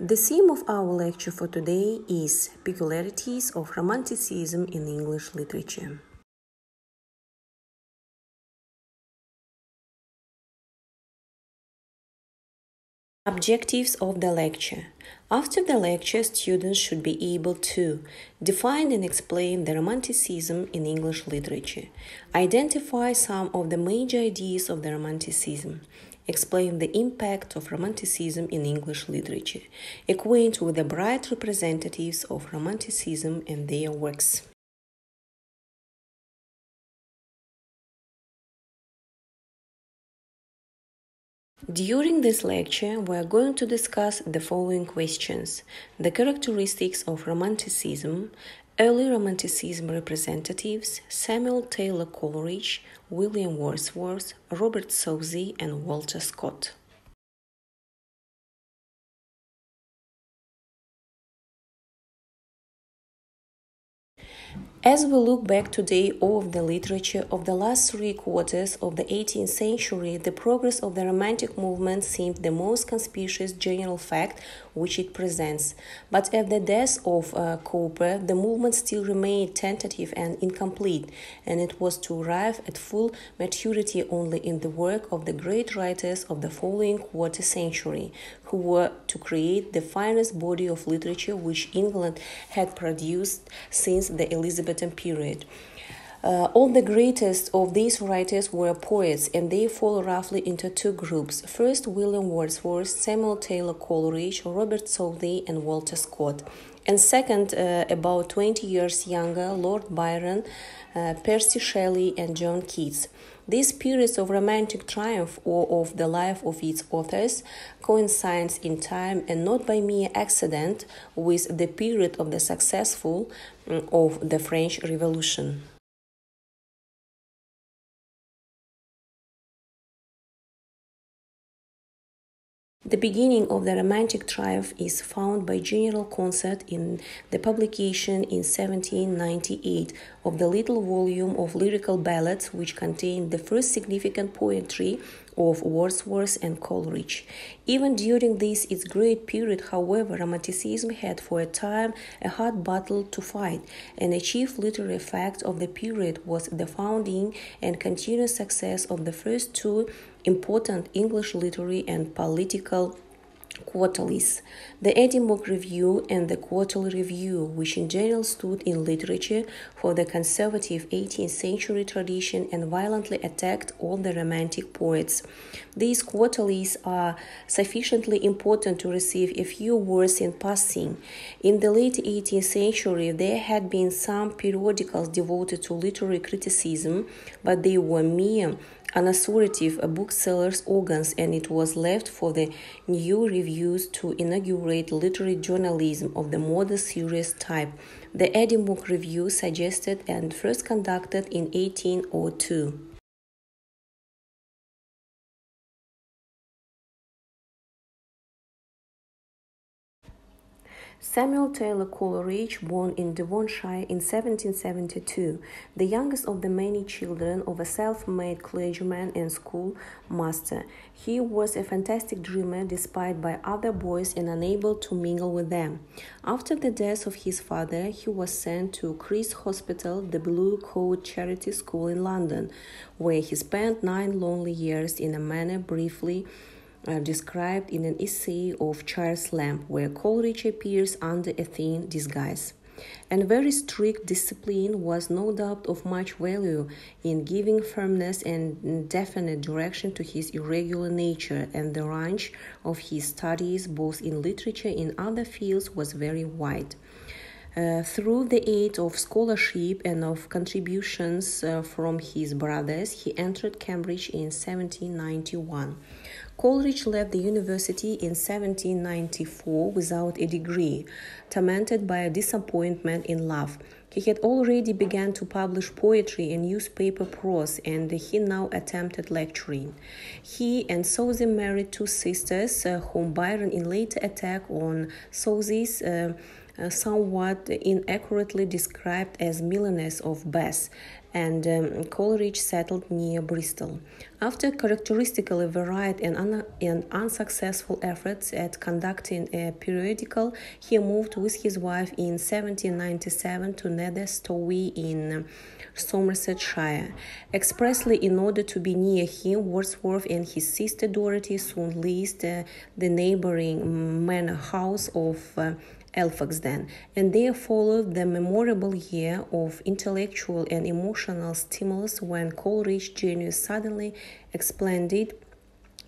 The theme of our lecture for today is Peculiarities of Romanticism in English Literature. Objectives of the lecture. After the lecture, students should be able to define and explain the Romanticism in English literature, identify some of the major ideas of the Romanticism, explain the impact of Romanticism in English literature, acquaint with the bright representatives of Romanticism and their works. During this lecture, we are going to discuss the following questions the characteristics of Romanticism, early Romanticism representatives, Samuel Taylor Coleridge, William Wordsworth, Robert Southey, and Walter Scott. As we look back today over the literature of the last three quarters of the 18th century, the progress of the Romantic movement seemed the most conspicuous general fact which it presents. But at the death of uh, Cowper, the movement still remained tentative and incomplete, and it was to arrive at full maturity only in the work of the great writers of the following quarter century, who were to create the finest body of literature which England had produced since the Elizabeth Elizabethan period. Uh, all the greatest of these writers were poets, and they fall roughly into two groups. First, William Wordsworth, Samuel Taylor Coleridge, Robert Southey, and Walter Scott. And second, uh, about 20 years younger, Lord Byron, uh, Percy Shelley, and John Keats. These periods of romantic triumph or of the life of its authors coincides in time and not by mere accident with the period of the successful mm, of the French Revolution. The beginning of the Romantic triumph is found by general consent in the publication in 1798 of the little volume of lyrical ballads which contained the first significant poetry of Wordsworth and Coleridge. Even during this its great period, however, Romanticism had for a time a hard battle to fight, and a chief literary fact of the period was the founding and continuous success of the first two important English literary and political quarterlies, the Edinburgh Review and the Quarterly Review, which in general stood in literature for the conservative 18th century tradition and violently attacked all the Romantic poets. These quarterlies are sufficiently important to receive a few words in passing. In the late 18th century, there had been some periodicals devoted to literary criticism, but they were mere unauthoritative booksellers' organs, and it was left for the new reviews to inaugurate literary journalism of the modern serious type. The Edinburgh Review suggested and first conducted in 1802. Samuel Taylor Coleridge, born in Devonshire in 1772, the youngest of the many children of a self made clergyman and schoolmaster. He was a fantastic dreamer, despite by other boys and unable to mingle with them. After the death of his father, he was sent to Christ's Hospital, the Blue Coat Charity School in London, where he spent nine lonely years in a manner briefly uh, described in an essay of Charles Lamb, where Coleridge appears under a thin disguise. And very strict discipline was no doubt of much value in giving firmness and definite direction to his irregular nature, and the range of his studies, both in literature and other fields, was very wide. Uh, through the aid of scholarship and of contributions uh, from his brothers, he entered Cambridge in 1791. Coleridge left the university in 1794 without a degree, tormented by a disappointment in love. He had already begun to publish poetry and newspaper prose, and he now attempted lecturing. He and Southey married two sisters, uh, whom Byron, in later attack on Southey's uh, uh, somewhat inaccurately described as Milanese of Bath, and um, Coleridge settled near Bristol. After characteristically varied and, un- and, unsuccessful efforts at conducting a periodical, he moved with his wife in 1797 to Nether Stowey in Somersetshire. Expressly in order to be near him, Wordsworth and his sister Dorothy soon leased uh, the neighboring manor house of uh, Alfoxden, and there followed the memorable year of intellectual and emotional stimulus when Coleridge's genius suddenly expanded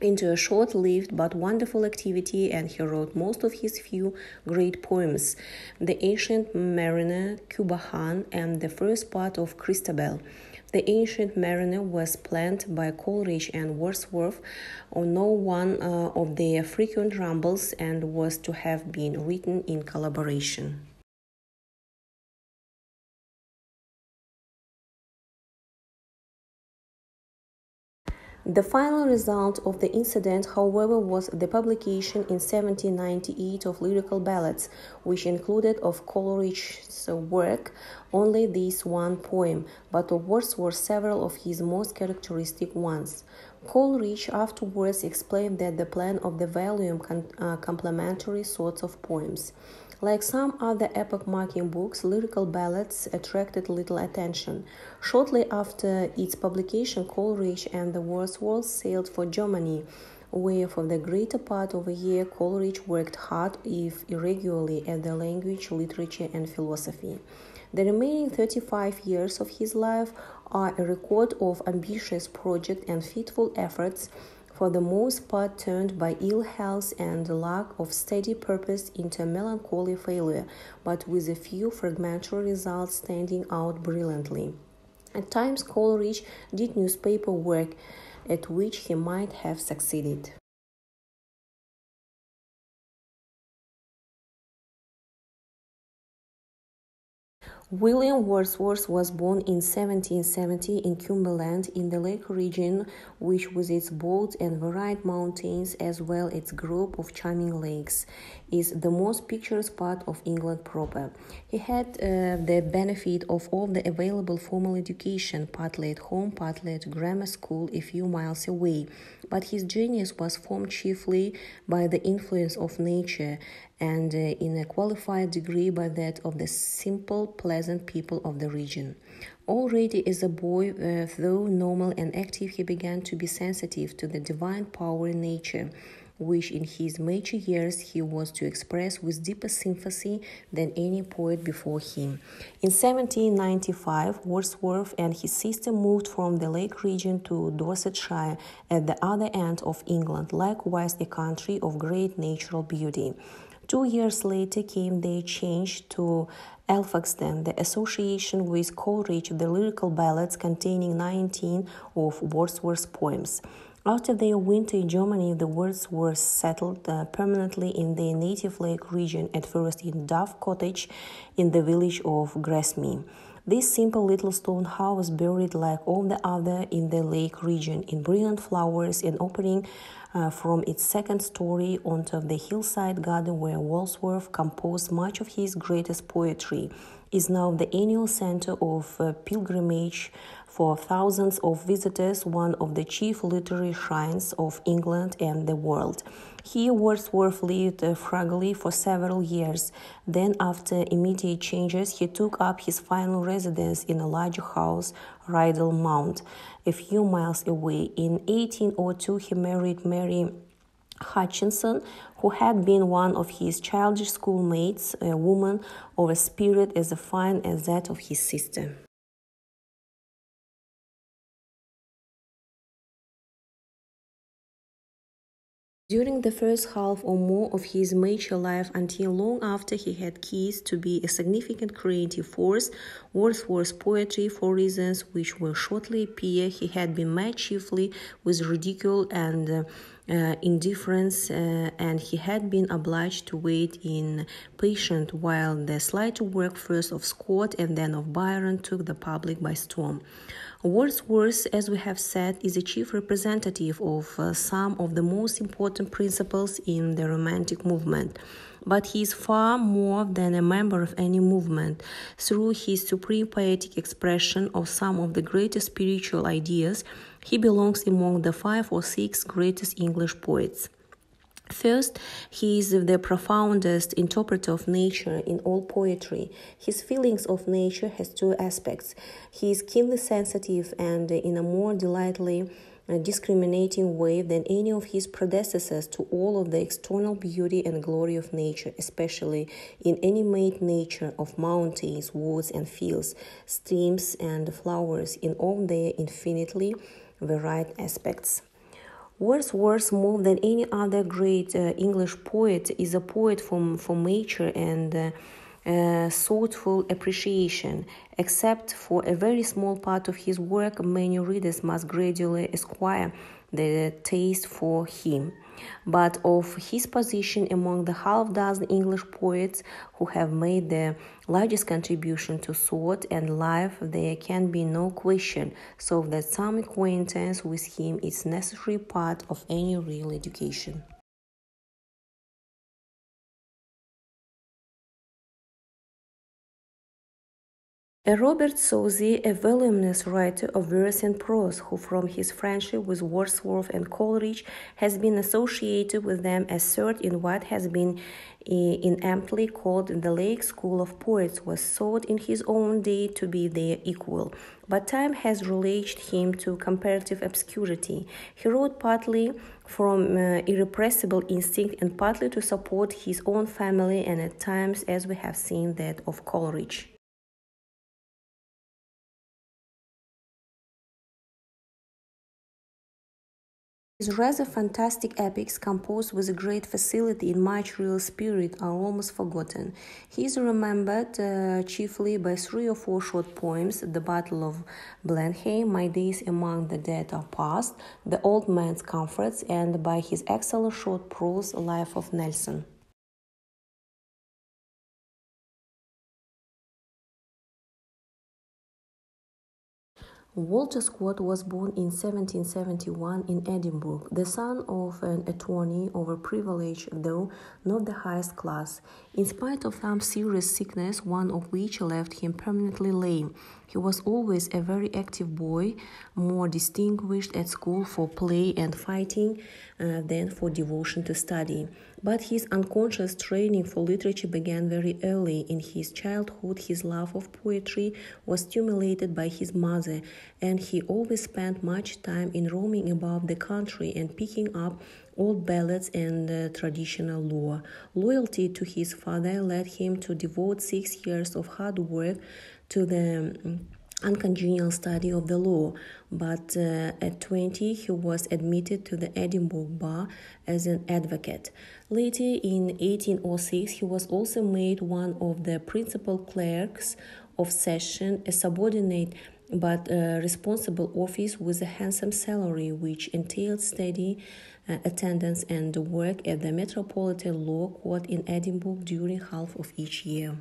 into a short lived but wonderful activity, and he wrote most of his few great poems The Ancient Mariner, Kubla Khan, and the first part of Christabel. The Ancient Mariner was planned by Coleridge and Wordsworth on no one uh, of their frequent rambles and was to have been written in collaboration. The final result of the incident, however, was the publication in 1798 of lyrical ballads, which included of Coleridge's work only this one poem, but of Wordsworth several of his most characteristic ones. Coleridge afterwards explained that the plan of the volume con- uh, complementary sorts of poems. Like some other epoch marking books, Lyrical Ballads attracted little attention. Shortly after its publication, Coleridge and the Wordsworth sailed for Germany, where for the greater part of a year Coleridge worked hard, if irregularly, at the language, literature, and philosophy. The remaining 35 years of his life are a record of ambitious projects and fitful efforts for the most part turned by ill health and lack of steady purpose into melancholy failure, but with a few fragmentary results standing out brilliantly. At times, Coleridge did newspaper work at which he might have succeeded. William Wordsworth was born in 1770 in Cumberland in the Lake region, which with its bold and varied mountains as well as its group of charming lakes is the most picturesque part of England proper. He had uh, the benefit of all the available formal education, partly at home, partly at grammar school a few miles away, but his genius was formed chiefly by the influence of nature and uh, in a qualified degree by that of the simple, pleasant people of the region. Already as a boy, uh, though normal and active, he began to be sensitive to the divine power in nature, which in his mature years he was to express with deeper sympathy than any poet before him. In 1795, Wordsworth and his sister moved from the Lake region to Dorsetshire at the other end of England, likewise a country of great natural beauty. Two years later came their change to Alfoxden, the association with Coleridge, of the lyrical ballads containing 19 of Wordsworth's poems. After their winter in Germany, the Wordsworths settled uh, permanently in their native lake region, at first in Dove Cottage in the village of Grasmere. This simple little stone house, buried like all the other in the lake region, in brilliant flowers and opening uh, from its second story onto the hillside garden where Wordsworth composed much of his greatest poetry, is now the annual center of uh, pilgrimage for thousands of visitors, one of the chief literary shrines of England and the world. Here, Wordsworth lived frugally for several years. Then, after immediate changes, he took up his final residence in a larger house, Rydal Mount, a few miles away. In 1802, he married Mary. Hutchinson, who had been one of his childish schoolmates, a woman of a spirit as fine as that of his sister. During the first half or more of his mature life, until long after he had ceased to be a significant creative force, Wordsworth's poetry, for reasons which will shortly appear, he had been met chiefly with ridicule and uh, uh, indifference, uh, and he had been obliged to wait in patience while the slighter work first of Scott and then of Byron took the public by storm. Wordsworth, as we have said, is a chief representative of uh, some of the most important principles in the Romantic movement. but he is far more than a member of any movement. Through his supreme poetic expression of some of the greatest spiritual ideas, he belongs among the five or six greatest English poets. First, he is the profoundest interpreter of nature in all poetry. His feelings of nature has two aspects. He is keenly sensitive and in a more delightfully uh, discriminating way than any of his predecessors to all of the external beauty and glory of nature, especially in animate nature of mountains, woods and fields, streams and flowers in all their infinitely varied aspects. Wordsworth, more than any other great uh, English poet, is a poet from, for nature and uh, uh, thoughtful appreciation. Except for a very small part of his work, many readers must gradually acquire the taste for him but of his position among the half dozen English poets who have made the largest contribution to thought and life, there can be no question, so that some acquaintance with him is necessary part of any real education. A Robert Southey, a voluminous writer of verse and prose, who from his friendship with Wordsworth and Coleridge has been associated with them as third in what has been inaptly called the Lake School of Poets, was thought in his own day to be their equal. But time has releged him to comparative obscurity. He wrote partly from uh, irrepressible instinct and partly to support his own family, and at times, as we have seen, that of Coleridge. His rather fantastic epics, composed with great facility and much real spirit, are almost forgotten. He is remembered uh, chiefly by three or four short poems The Battle of Blenheim, My Days Among the Dead Are Past, The Old Man's Comforts, and by his excellent short prose Life of Nelson. Walter Scott was born in 1771 in Edinburgh, the son of an attorney of a privileged, though not the highest class. In spite of some serious sickness, one of which left him permanently lame, he was always a very active boy, more distinguished at school for play and fighting uh, than for devotion to study. But his unconscious training for literature began very early. In his childhood, his love of poetry was stimulated by his mother, and he always spent much time in roaming about the country and picking up old ballads and uh, traditional lore. Loyalty to his father led him to devote six years of hard work to the um, uncongenial study of the law, but uh, at 20 he was admitted to the Edinburgh Bar as an advocate. Later in 1806 he was also made one of the principal clerks of session, a subordinate but uh, responsible office with a handsome salary which entailed steady attendance and work at the Metropolitan Law Court in Edinburgh during half of each year.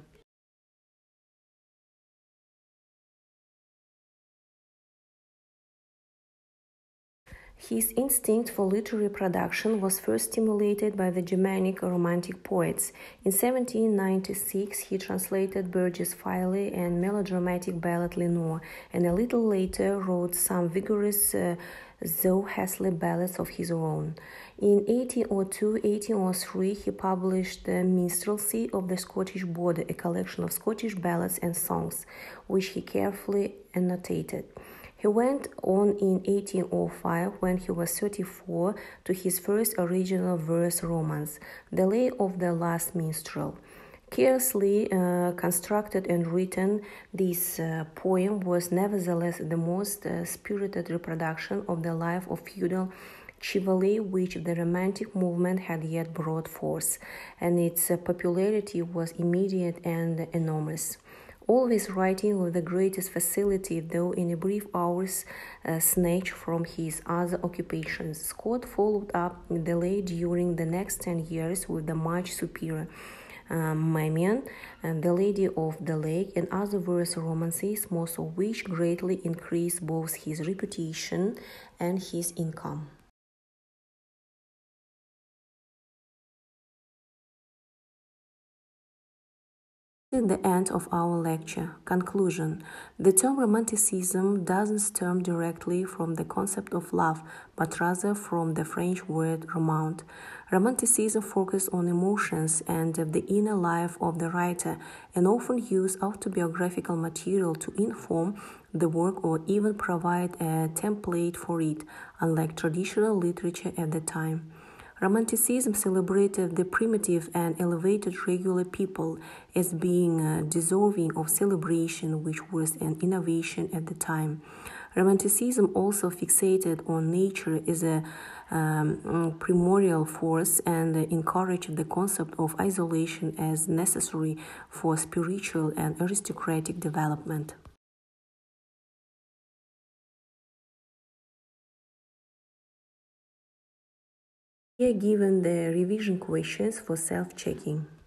His instinct for literary production was first stimulated by the Germanic Romantic poets. In 1796, he translated Bürger's Folly and melodramatic ballad Lenore, and a little later wrote some vigorous, uh, though hasty ballads of his own. In 1802-1803, he published The Minstrelsy of the Scottish Border, a collection of Scottish ballads and songs, which he carefully annotated. He went on in 1805, when he was 34, to his first original verse romance, The Lay of the Last Minstrel. Carelessly uh, constructed and written, this uh, poem was nevertheless the most uh, spirited reproduction of the life of feudal chivalry which the Romantic movement had yet brought forth, and its uh, popularity was immediate and enormous always writing with the greatest facility, though in a brief hours uh, snatched from his other occupations. Scott followed up the lay during the next ten years with the much superior um, and The Lady of the Lake, and other various romances, most of which greatly increased both his reputation and his income. is the end of our lecture. Conclusion The term romanticism doesn't stem directly from the concept of love, but rather from the French word romant. Romanticism focuses on emotions and the inner life of the writer and often use autobiographical material to inform the work or even provide a template for it, unlike traditional literature at the time. Romanticism celebrated the primitive and elevated regular people as being uh, deserving of celebration, which was an innovation at the time. Romanticism also fixated on nature as a um, primordial force and encouraged the concept of isolation as necessary for spiritual and aristocratic development. Here given the revision questions for self-checking.